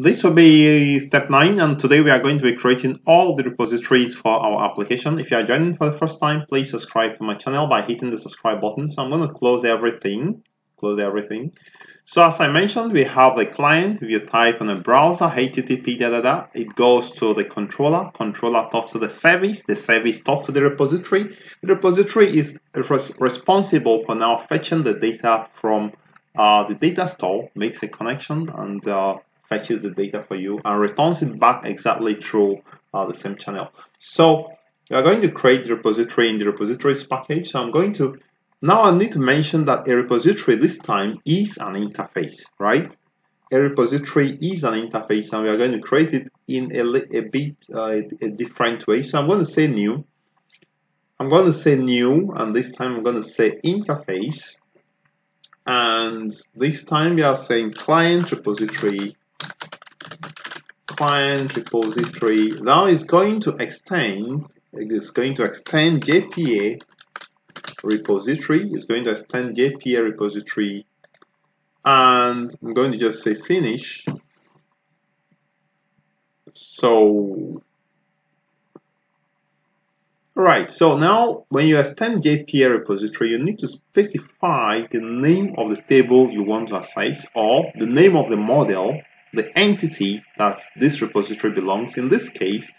this will be step 9 and today we are going to be creating all the repositories for our application. If you are joining for the first time, please subscribe to my channel by hitting the subscribe button. So I'm going to close everything, close everything. So as I mentioned, we have the client. If you type on a browser, HTTP, da, da, da, it goes to the controller. Controller talks to the service. The service talks to the repository. The repository is res responsible for now fetching the data from uh, the data store, makes a connection and uh, fetches the data for you and returns it back exactly through uh, the same channel. So we are going to create the repository in the repositories package. So I'm going to, now I need to mention that a repository this time is an interface, right? A repository is an interface and we are going to create it in a, a bit uh, a different way. So I'm going to say new. I'm going to say new and this time I'm going to say interface and this time we are saying client repository client repository. Now is going to extend is going to extend JPA repository. Is going to extend JPA repository. And I'm going to just say finish. So right so now when you extend JPA repository, you need to specify the name of the table you want to access or the name of the model the entity that this repository belongs. In this case,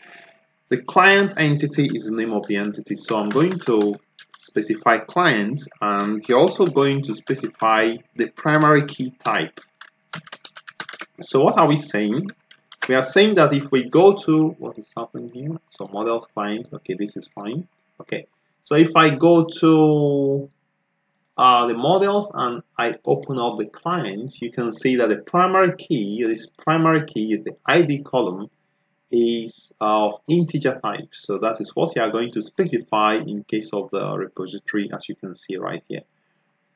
the client entity is the name of the entity. So I'm going to specify client and you're also going to specify the primary key type. So what are we saying? We are saying that if we go to, what is happening here? So models client, okay, this is fine. Okay, so if I go to the models and I open up the clients, you can see that the primary key, this primary key, the ID column, is of integer type. So that is what we are going to specify in case of the repository, as you can see right here.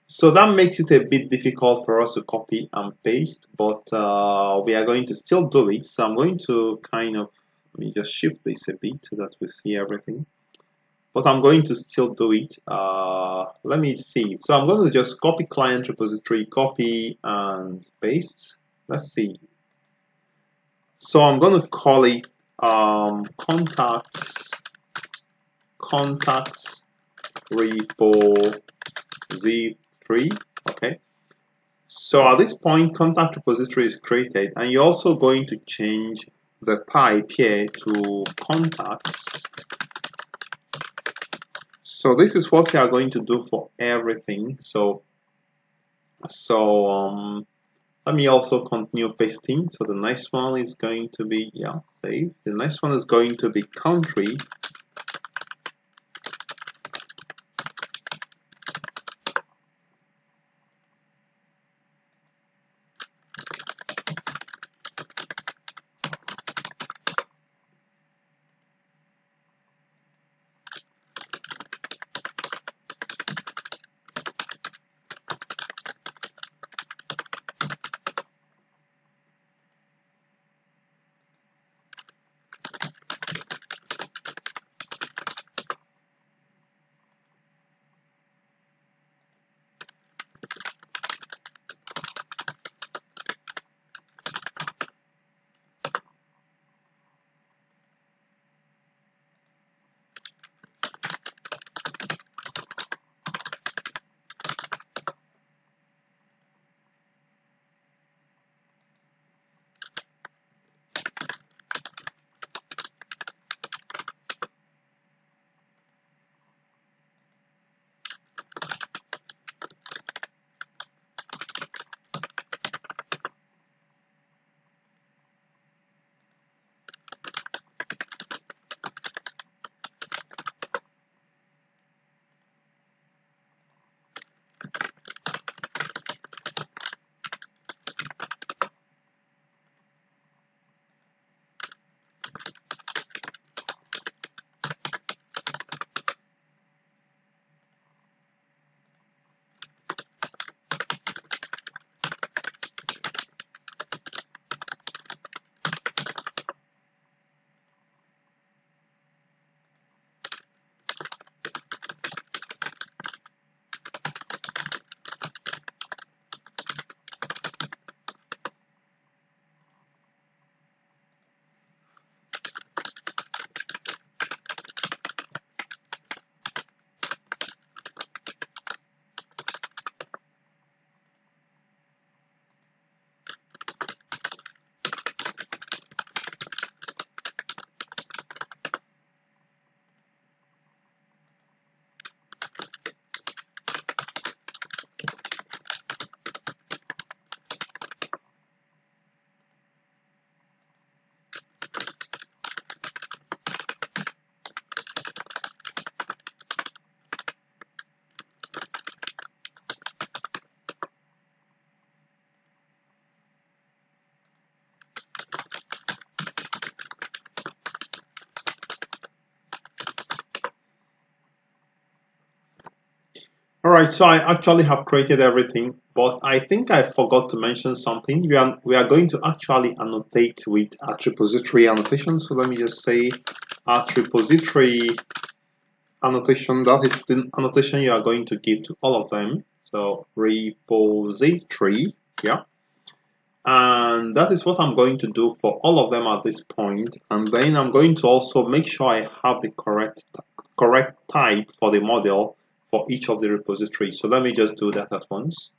So that makes it a bit difficult for us to copy and paste, but uh, we are going to still do it. So I'm going to kind of, let me just shift this a bit so that we see everything but I'm going to still do it. Uh, let me see. So I'm going to just copy client repository, copy and paste. Let's see. So I'm going to call it um, contacts contacts repo z3. Okay. So at this point, contact repository is created, and you're also going to change the type here to contacts so this is what we are going to do for everything. So so um, let me also continue pasting. So the next one is going to be yeah save. The next one is going to be country Alright, so I actually have created everything, but I think I forgot to mention something. We are, we are going to actually annotate with a repository annotation. So let me just say a repository annotation. That is the annotation you are going to give to all of them. So repository, yeah. And that is what I'm going to do for all of them at this point. And then I'm going to also make sure I have the correct correct type for the model for each of the repositories. So let me just do that at once.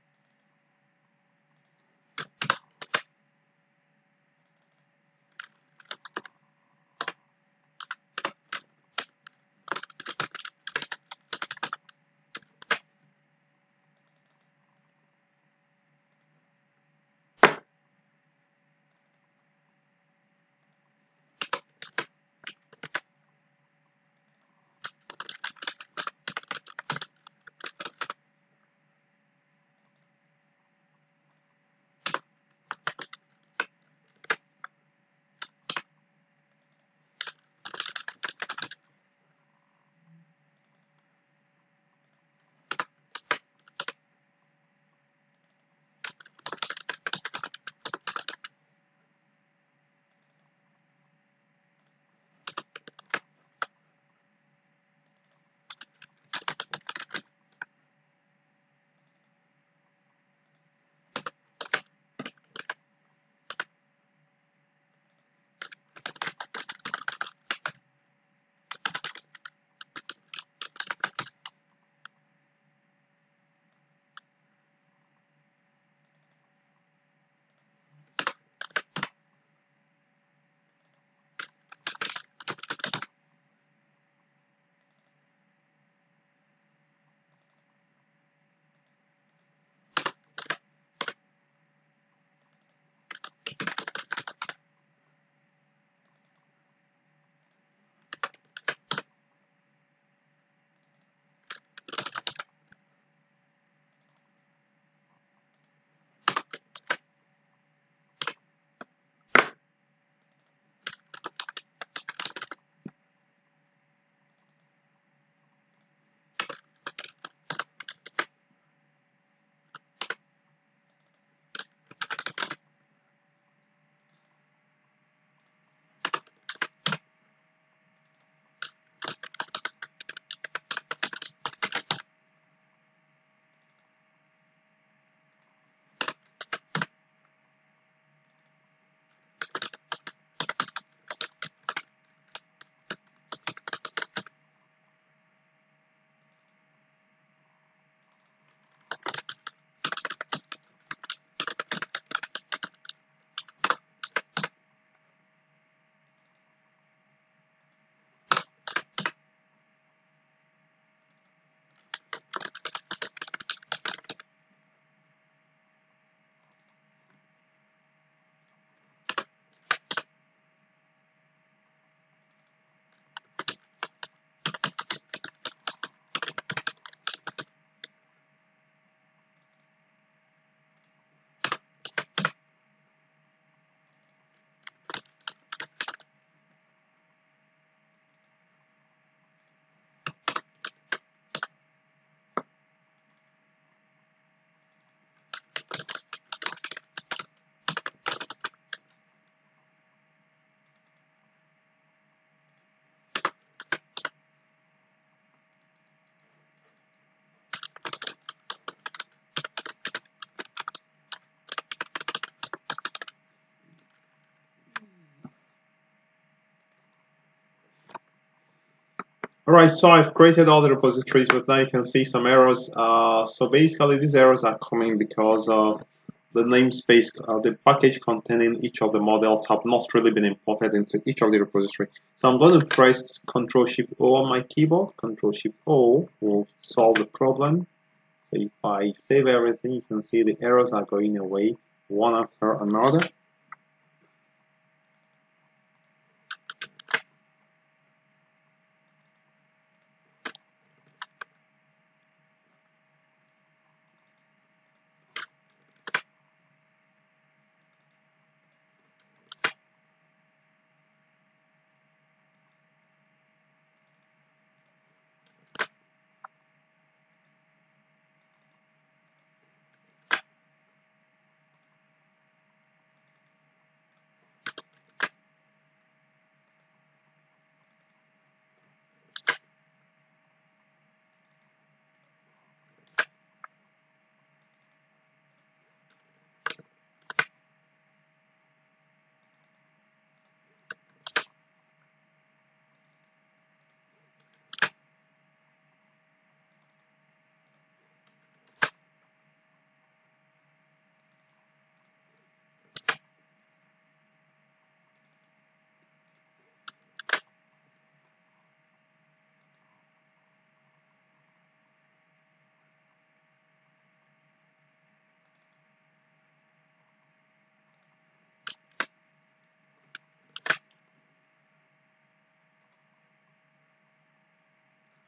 Alright, so I've created all the repositories, but now you can see some errors. Uh, so basically, these errors are coming because of the namespace, uh, the package containing each of the models have not really been imported into each of the repository. So I'm going to press Control Shift O on my keyboard. Control Shift O will solve the problem. So if I save everything, you can see the errors are going away one after another.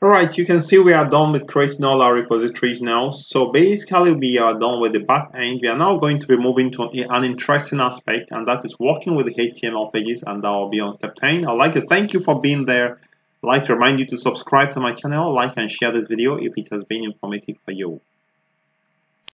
Alright, you can see we are done with creating all our repositories now. So basically we are done with the back end. We are now going to be moving to an interesting aspect and that is working with the HTML pages and that will be on step 10. I'd like to thank you for being there. I'd like to remind you to subscribe to my channel, like and share this video if it has been informative for you.